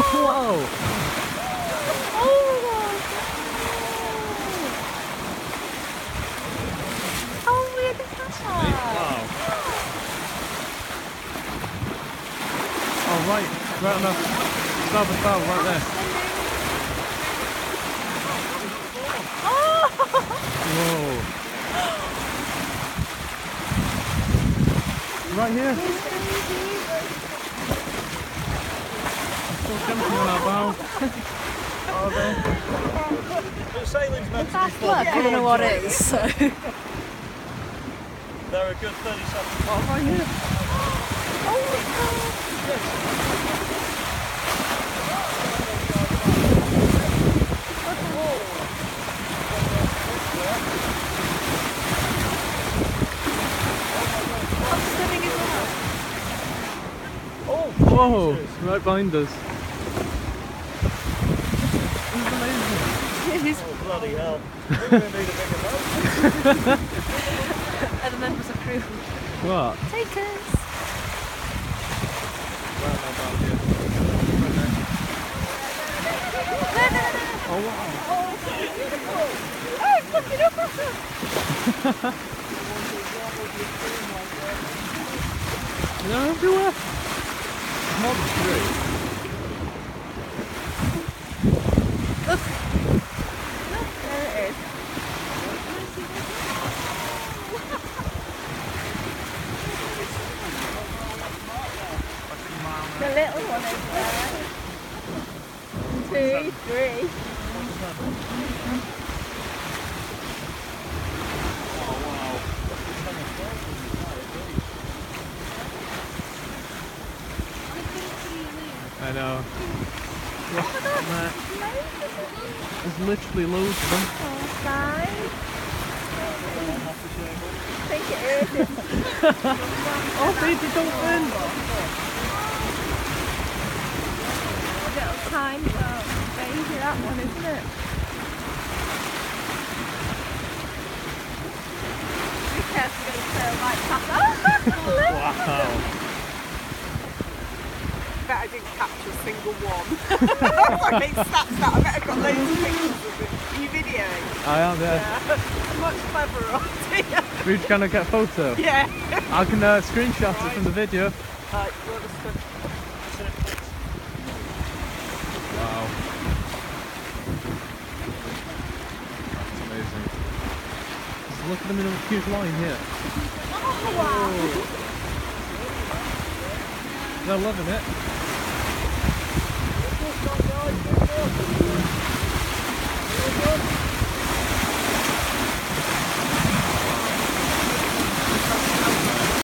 Whoa! Oh, weird that. Wow. Oh, right. Right on the starboard bow, right there. Whoa. Right here. Oh, fun. look, I don't know what it is. So. They're a good 30 seconds. Oh, right here. Oh, Whoa, Jesus. right behind us. Oh, bloody hell. We're going to need a bigger boat. Other members of crew. What? Take us. Right on our bow here. Oh, wow. Oh, it's looking up at us. They're everywhere. More than three. Little one is there. Two, three. I know. Oh Mate, There's literally loads of them. Oh, guys. I think it is. Oh, baby dolphin! little tiny little baby, that one, isn't it? Be careful, going to sail right past. That's. Wow. bet I didn't capture a single one. I made stats that. I bet I've got loads of pictures of it. Are you videoing? I am, yeah. Yeah. Much cleverer, aren't you? We just gonna get a photo. Yeah. I can uh, screenshot it from the video. Right, well, it's good. Wow. That's amazing. Just look at them in a huge line here. Oh, oh. wow. They're loving it.